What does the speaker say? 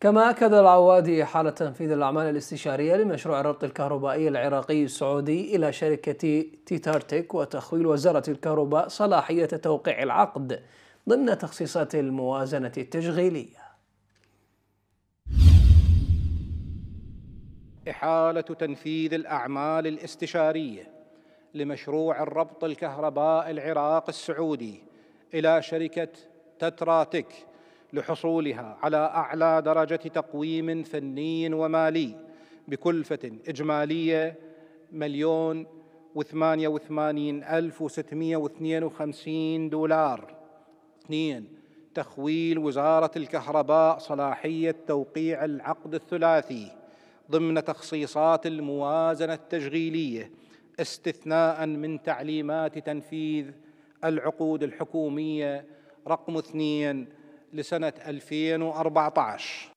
كما أكد العوادي حالة تنفيذ الأعمال الاستشارية لمشروع الربط الكهربائي العراقي السعودي إلى شركة تيتارتك وتخويل وزارة الكهرباء صلاحية توقيع العقد ضمن تخصيصات الموازنة التشغيلية. إحالة تنفيذ الأعمال الاستشارية لمشروع الربط الكهرباء العراق السعودي إلى شركة تتراتك لحصولها على أعلى درجة تقويم فني ومالي بكلفة إجمالية مليون وثمانية وثمانين ألف وستمائة واثنين وخمسين دولار. اثنين تخويل وزارة الكهرباء صلاحية توقيع العقد الثلاثي ضمن تخصيصات الموازنة التشغيلية استثناء من تعليمات تنفيذ العقود الحكومية. رقم اثنين لسنة 2014